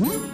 Hmm?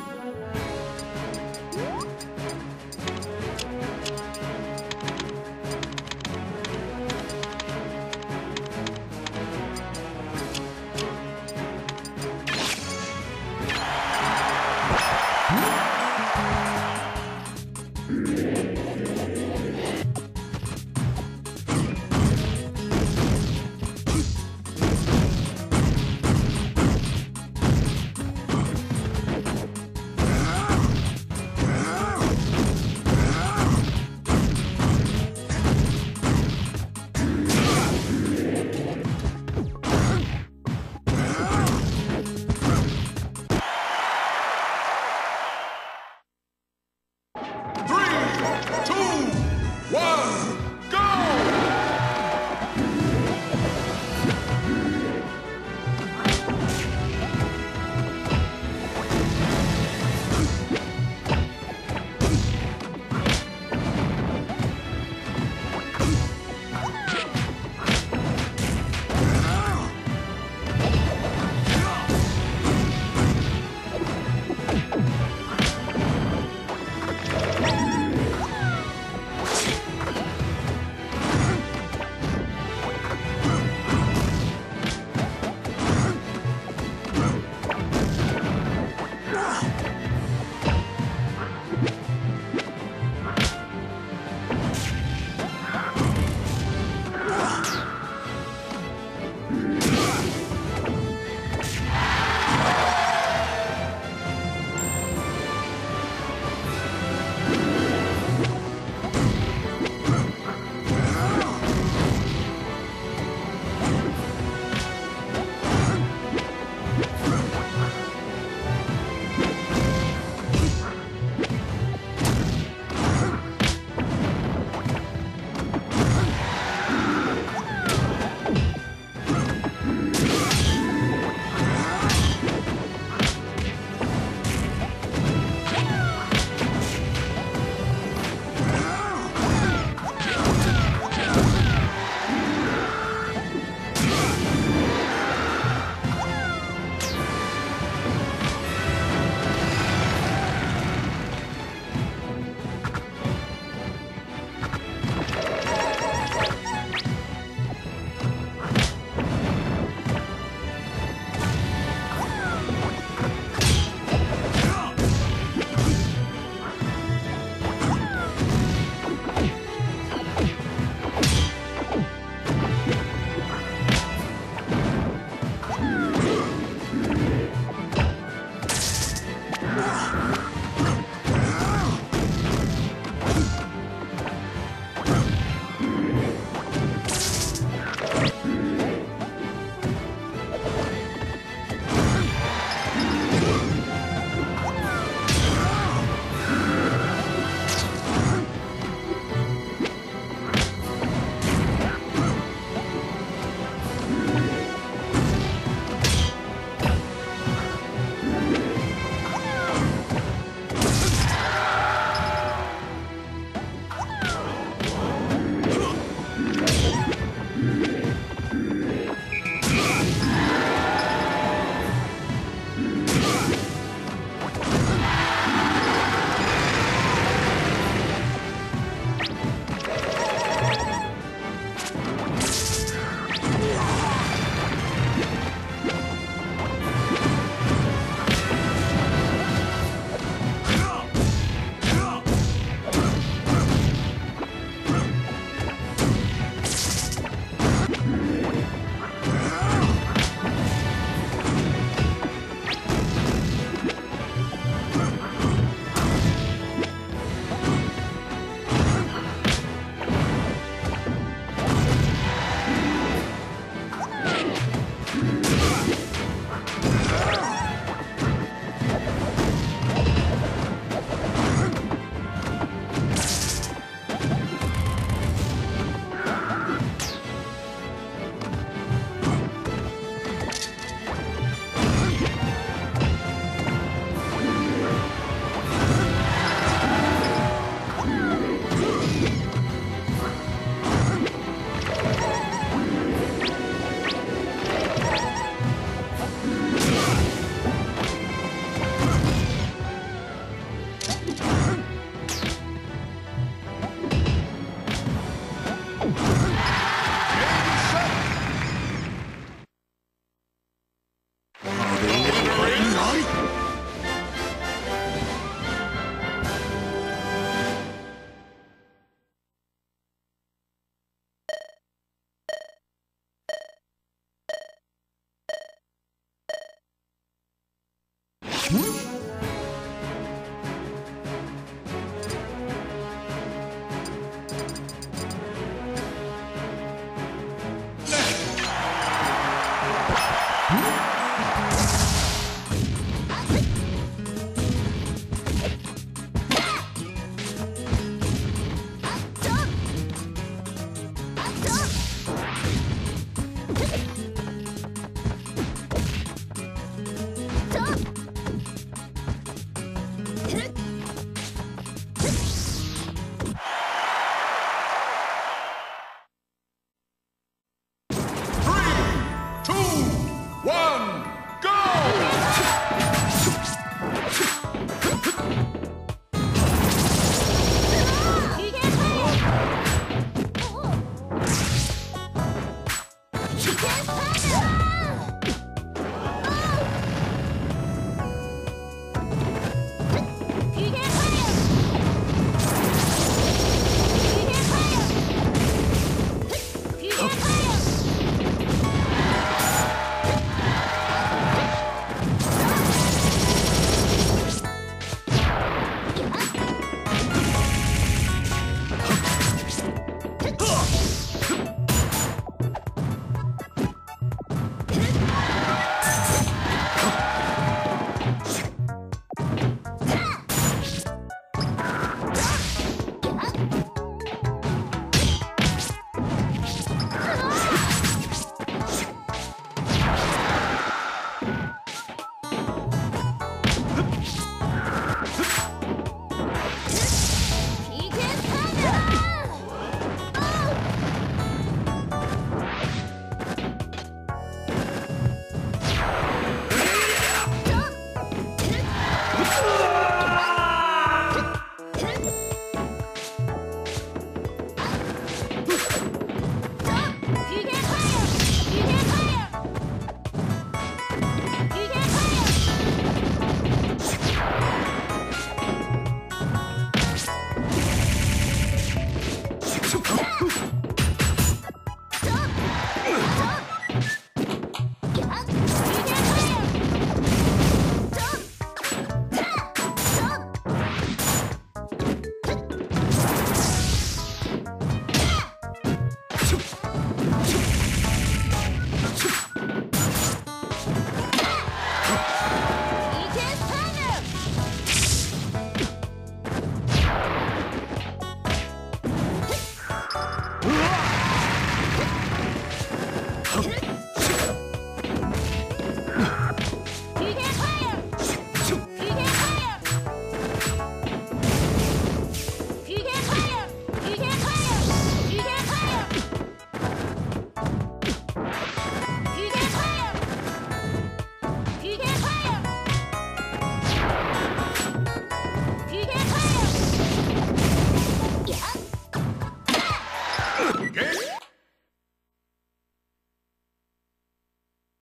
Game